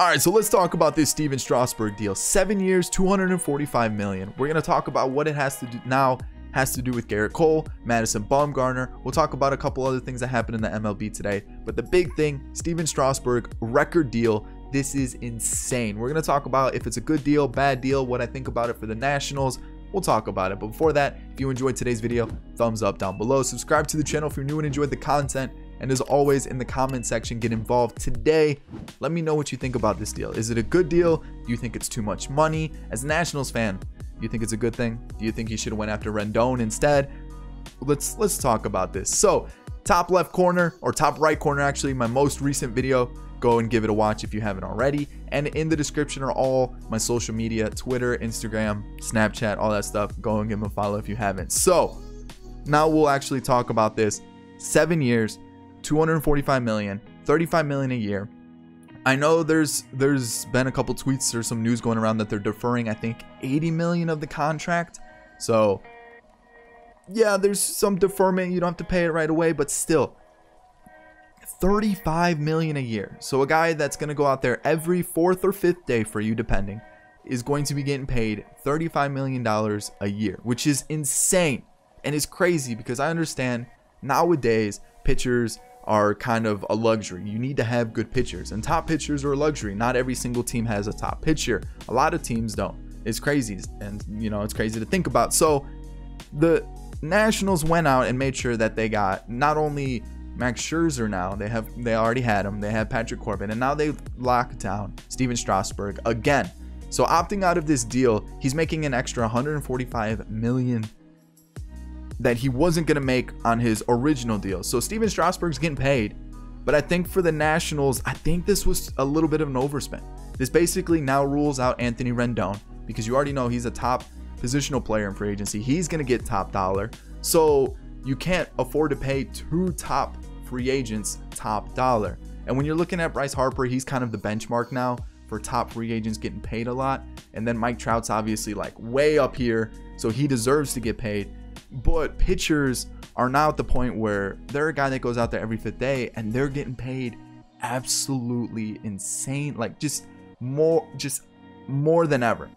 All right, so let's talk about this Stephen Strasburg deal. Seven years, 245 million. We're gonna talk about what it has to do now. Has to do with Gerrit Cole, Madison Bumgarner. We'll talk about a couple other things that happened in the MLB today. But the big thing, Stephen Strasburg record deal. This is insane. We're gonna talk about if it's a good deal, bad deal, what I think about it for the Nationals. We'll talk about it. But before that, if you enjoyed today's video, thumbs up down below. Subscribe to the channel if you're new and enjoyed the content. And as always, in the comment section, get involved today. Let me know what you think about this deal. Is it a good deal? Do you think it's too much money? As a Nationals fan, do you think it's a good thing? Do you think he should have went after Rendon instead? Let's let's talk about this. So, top left corner or top right corner actually, my most recent video. Go and give it a watch if you haven't already. And in the description are all my social media, Twitter, Instagram, Snapchat, all that stuff. Go and give them a follow if you haven't. So, now we'll actually talk about this. 7 years, 245 million, 35 million a year. I know there's there's been a couple tweets there's some news going around that they're deferring I think 80 million of the contract. So yeah, there's some deferment, you don't have to pay it right away, but still 35 million a year. So a guy that's going to go out there every 4th or 5th day for you depending is going to be getting paid 35 million dollars a year, which is insane. And it's crazy because I understand nowadays pitchers are kind of a luxury. You need to have good pitchers, and top pitchers are a luxury. Not every single team has a top pitcher. A lot of teams don't. It's crazy, and you know it's crazy to think about. So the Nationals went out and made sure that they got not only Max Scherzer now, they have they already had him. They had Patrick Corbin, and now they locked down Stephen Strasburg again. So opting out of this deal, he's making an extra 145 million that he wasn't going to make on his original deal. So Stephen Strasburg's getting paid. But I think for the Nationals, I think this was a little bit of an overspend. This basically now rules out Anthony Rendon because you already know he's a top positional player in free agency. He's going to get top dollar. So you can't afford to pay two top free agents top dollar. And when you're looking at Bryce Harper, he's kind of the benchmark now for top free agents getting paid a lot. And then Mike Trout's obviously like way up here, so he deserves to get paid. But pitchers are now at the point where they're a guy that goes out there every fifth day and they're getting paid absolutely insane, like just more, just more than ever.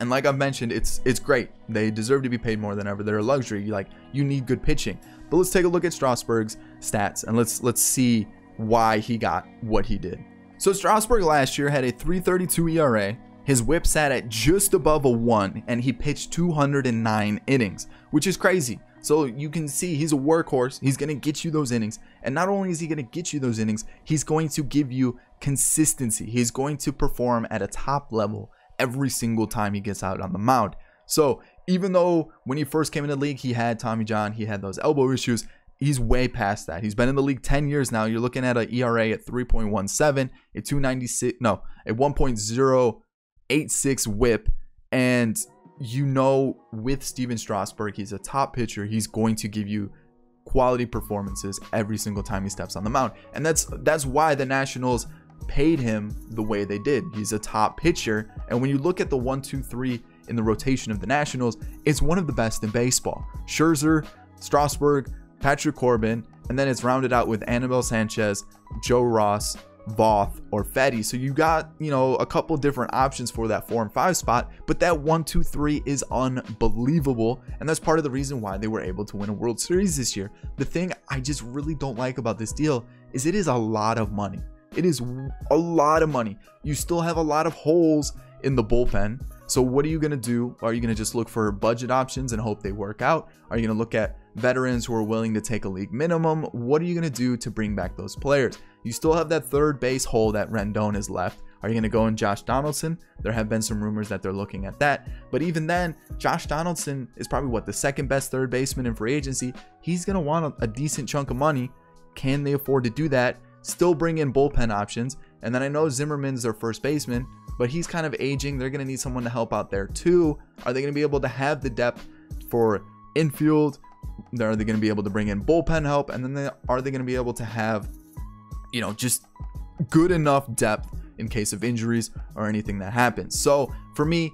And like I've mentioned, it's it's great. They deserve to be paid more than ever. They're a luxury. Like you need good pitching. But let's take a look at Strasburg's stats and let's let's see why he got what he did. So Strasburg last year had a 332 ERA, his whip sat at just above a 1 and he pitched 209 innings, which is crazy. So you can see he's a workhorse. He's going to get you those innings. And not only is he going to get you those innings, he's going to give you consistency. He's going to perform at a top level every single time he gets out on the mound. So even though when he first came in the league, he had Tommy John, he had those elbow issues, he's way past that. He's been in the league 10 years now. You're looking at an ERA at 3.17, a 296, no, a 1.0 8-6 whip and you know with Stephen Strasburg, he's a top pitcher. He's going to give you quality performances every single time he steps on the mound. And that's that's why the Nationals paid him the way they did. He's a top pitcher. And when you look at the one, two, three in the rotation of the Nationals, it's one of the best in baseball. Scherzer, Strasburg, Patrick Corbin, and then it's rounded out with Anibal Sanchez, Joe Ross, Voth, or Fedde. So you got, you know, a couple different options for that four and five spot, but that one, two, three is unbelievable. And that's part of the reason why they were able to win a World Series this year. The thing I just really don't like about this deal is it is a lot of money. It is a lot of money. You still have a lot of holes in the bullpen. So what are you going to do? Are you going to just look for budget options and hope they work out? Are you going to look at veterans who are willing to take a league minimum? What are you going to do to bring back those players? You still have that third base hole that Rendon is left. Are you going to go in Josh Donaldson? There have been some rumors that they're looking at that. But even then, Josh Donaldson is probably what the second best third baseman in free agency. He's going to want a decent chunk of money. Can they afford to do that? Still bring in bullpen options. And then I know Zimmerman's their first baseman, but he's kind of aging. They're going to need someone to help out there too. Are they going to be able to have the depth for infield? Are they going to be able to bring in bullpen help? And then they, are they going to be able to have you know, just good enough depth in case of injuries or anything that happens. So for me,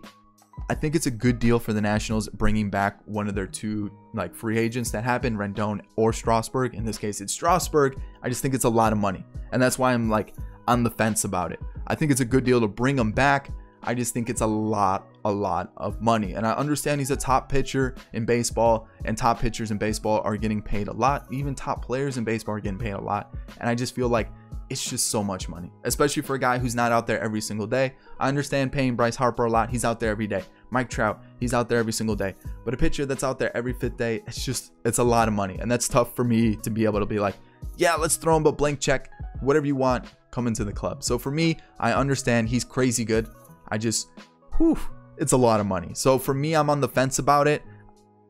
I think it's a good deal for the Nationals bringing back one of their two like free agents that happened, Rendon or Strasburg. In this case, it's Strasburg. I just think it's a lot of money, and that's why I'm like, on the fence about it. I think it's a good deal to bring him back. I just think it's a lot, a lot of money. And I understand he's a top pitcher in baseball, and top pitchers in baseball are getting paid a lot. Even top players in baseball are getting paid a lot. And I just feel like it's just so much money, especially for a guy who's not out there every single day. I understand paying Bryce Harper a lot. He's out there every day. Mike Trout, he's out there every single day. But a pitcher that's out there every fifth day, it's just, it's a lot of money. And that's tough for me to be able to be like, yeah, let's throw him a blank check, whatever you want, come into the club. So for me, I understand he's crazy good. I just, whew, it's a lot of money. So for me, I'm on the fence about it.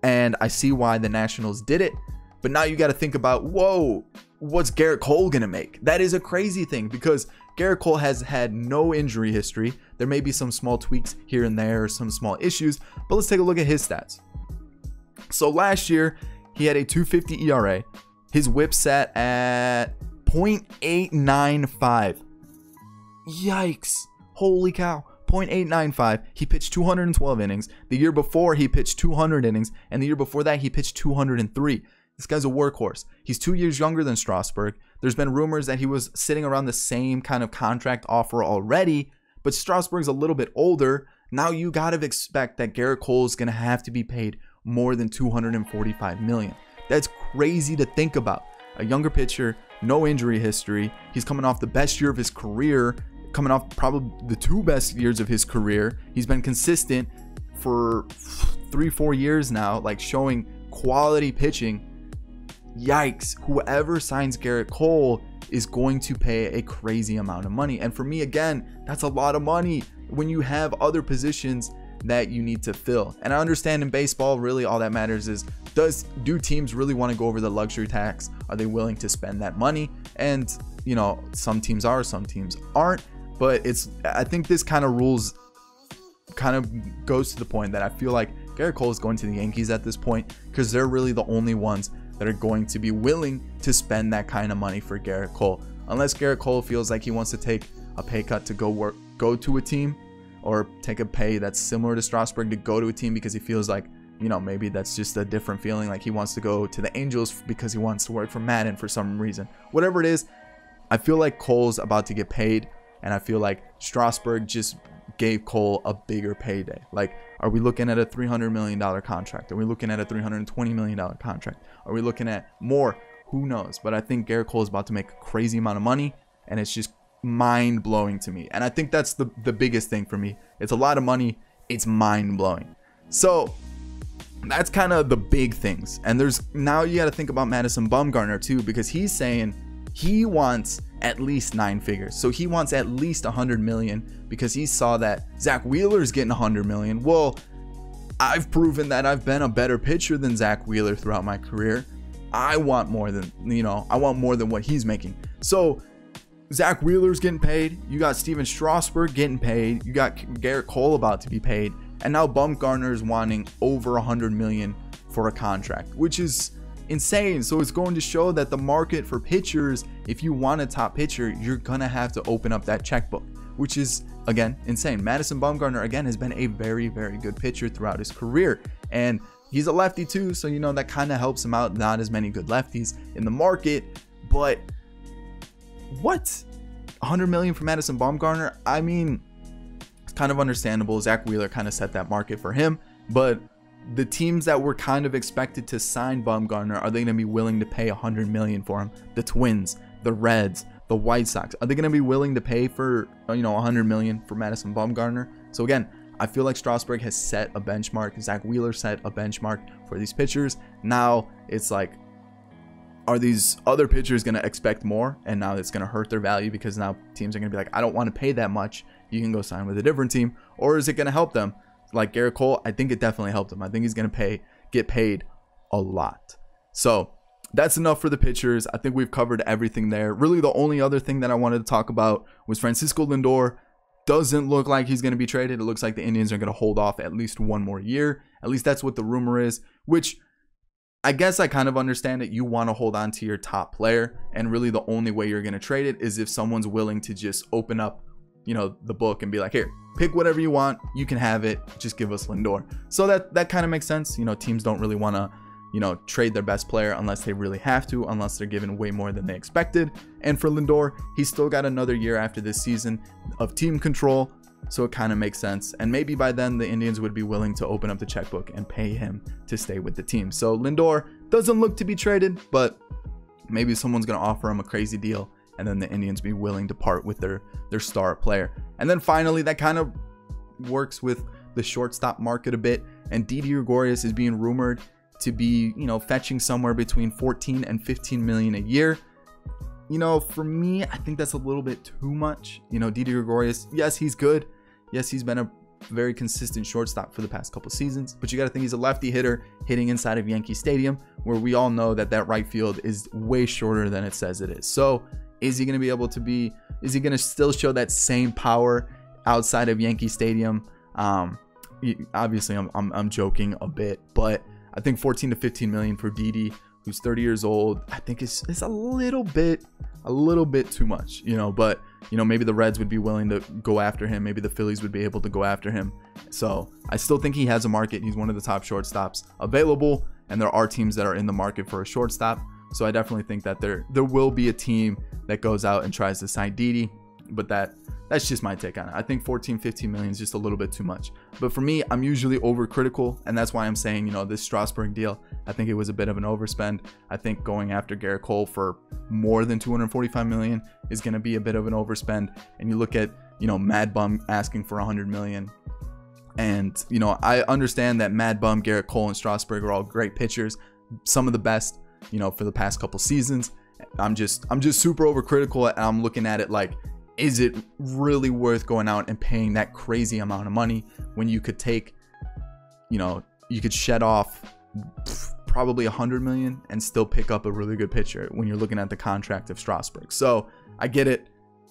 And I see why the Nationals did it. But now you got to think about, whoa, what's Gerrit Cole going to make? That is a crazy thing because Gerrit Cole has had no injury history. There may be some small tweaks here and there, some small issues, but let's take a look at his stats. So last year, he had a 250 ERA. His whip sat at 0.895. Yikes. Holy cow. 0.895. He pitched 212 innings. The year before, he pitched 200 innings. And the year before that, he pitched 203. This guy's a workhorse. He's two years younger than Strasburg. There's been rumors that he was sitting around the same kind of contract offer already, but Strasburg's a little bit older. Now you gotta expect that Gerrit Cole is gonna have to be paid more than 245 million. That's crazy to think about. A younger pitcher, no injury history. He's coming off the best year of his career coming off probably the two best years of his career. He's been consistent for three, four years now, like showing quality pitching. Yikes. Whoever signs Gerrit Cole is going to pay a crazy amount of money. And for me, again, that's a lot of money when you have other positions that you need to fill. And I understand in baseball, really all that matters is does do teams really want to go over the luxury tax? Are they willing to spend that money? And you know, some teams are, some teams aren't. But it's I think this kind of rules kind of goes to the point that I feel like Gerrit Cole is going to the Yankees at this point because they're really the only ones that are going to be willing to spend that kind of money for Gerrit Cole. Unless Gerrit Cole feels like he wants to take a pay cut to go work go to a team or take a pay that's similar to Strasburg to go to a team because he feels like you know maybe that's just a different feeling like he wants to go to the Angels because he wants to work for Maddon for some reason. Whatever it is, I feel like Cole's about to get paid and I feel like Strasburg just gave Cole a bigger payday. Like, are we looking at a $300 million contract? Are we looking at a $320 million contract? Are we looking at more? Who knows? But I think Gerrit Cole is about to make a crazy amount of money, and it's just mind blowing to me. And I think that's the, the biggest thing for me. It's a lot of money, it's mind blowing. So, that's kind of the big things. And there's now you got to think about Madison Bumgarner too, because he's saying he wants at least nine figures. So he wants at least 100 million because he saw that Zack Wheeler's getting 100 million. Well, I've proven that I've been a better pitcher than Zack Wheeler throughout my career. I want more than, you know, I want more than what he's making. So Zack Wheeler's getting paid. You got Stephen Strasburg getting paid. You got Gerrit Cole about to be paid. And now Bumgarner is wanting over 100 million for a contract, which is insane. So it's going to show that the market for pitchers, if you want a top pitcher, you're gonna have to open up that checkbook, which is again insane. Madison Bumgarner again has been a very, very good pitcher throughout his career. And he's a lefty too, so you know that kind of helps him out. Not as many good lefties in the market, but what? 100 million for Madison Bumgarner? I mean, it's kind of understandable. Zack Wheeler kind of set that market for him, but the teams that were kind of expected to sign Bumgarner, are they going to be willing to pay 100 million for him? The Twins, the Reds, the White Sox, are they going to be willing to pay for you know 100 million for Madison Bumgarner? So again, I feel like Strasburg has set a benchmark. Zack Wheeler set a benchmark for these pitchers. Now it's like, are these other pitchers going to expect more? And now it's going to hurt their value because now teams are going to be like, I don't want to pay that much. You can go sign with a different team. Or is it going to help them? Like Gerrit Cole, I think it definitely helped him. I think he's gonna pay get paid a lot. So that's enough for the pitchers. I think we've covered everything there. Really, the only other thing that I wanted to talk about was Francisco Lindor. Doesn't look like he's going to be traded. It looks like the Indians are going to hold off at least one more year. At least that's what the rumor is, which I guess I kind of understand that you want to hold on to your top player. And really, the only way you're going to trade it is if someone's willing to just open up you know the book and be like here pick whatever you want you can have it just give us lindor so that that kind of makes sense you know teams don't really want to you know, trade their best player unless they really have to, unless they're given way more than they expected. And for Lindor, he's still got another year after this season of team control, so it kind of makes sense. And maybe by then the Indians would be willing to open up the checkbook and pay him to stay with the team. So Lindor doesn't look to be traded, but maybe someone's going to offer him a crazy deal and then the Indians be willing to part with their their star player. And then finally that kind of works with the shortstop market a bit and Didi Gregorius is being rumored to be, you know, fetching somewhere between 14 and 15 million a year. You know, for me, I think that's a little bit too much. You know, Didi Gregorius, yes, he's good. Yes, he's been a very consistent shortstop for the past couple seasons, but you got to think he's a lefty hitter hitting inside of Yankee Stadium, where we all know that that right field is way shorter than it says it is. So, is he going to be able to be? Is he going to still show that same power outside of Yankee Stadium? Um, obviously, I'm, I'm, I'm joking a bit, but I think 14 to 15 million for Didi, who's 30 years old. I think it's it's a little bit a little bit too much, you know, but you know, maybe the Reds would be willing to go after him, maybe the Phillies would be able to go after him. So, I still think he has a market. He's one of the top shortstops available, and there are teams that are in the market for a shortstop. So, I definitely think that there there will be a team that goes out and tries to sign Didi, but that that's just my take on it. I think 14, 15 million is just a little bit too much. But for me, I'm usually overcritical, and that's why I'm saying, you know, this Strasburg deal, I think it was a bit of an overspend. I think going after Gerrit Cole for more than 245 million is going to be a bit of an overspend. And you look at, you know, Mad Bum asking for 100 million. And, you know, I understand that Mad Bum, Gerrit Cole, and Strasburg are all great pitchers, some of the best, you know, for the past couple seasons. I'm just I'm just super overcritical and I'm looking at it like is it really worth going out and paying that crazy amount of money when you could take you know you could shed off probably a hundred million and still pick up a really good pitcher when you're looking at the contract of Strasburg. So I get it.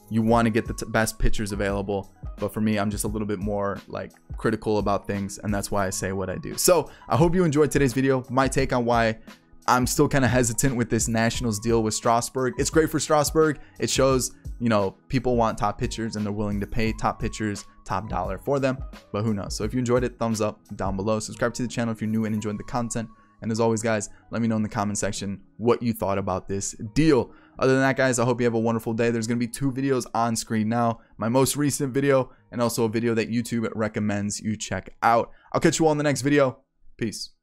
You want to get the best pitchers available, but for me, I'm just a little bit more like critical about things, and that's why I say what I do. So I hope you enjoyed today's video. My take on why I'm still kind of hesitant with this Nationals deal with Strasburg. It's great for Strasburg. It shows, you know, people want top pitchers and they're willing to pay top pitchers top dollar for them. But who knows? So if you enjoyed it, thumbs up down below. Subscribe to the channel if you're new and enjoyed the content. And as always, guys, let me know in the comment section what you thought about this deal. Other than that, guys, I hope you have a wonderful day. There's going to be two videos on screen now. My most recent video and also a video that YouTube recommends you check out. I'll catch you all in the next video. Peace.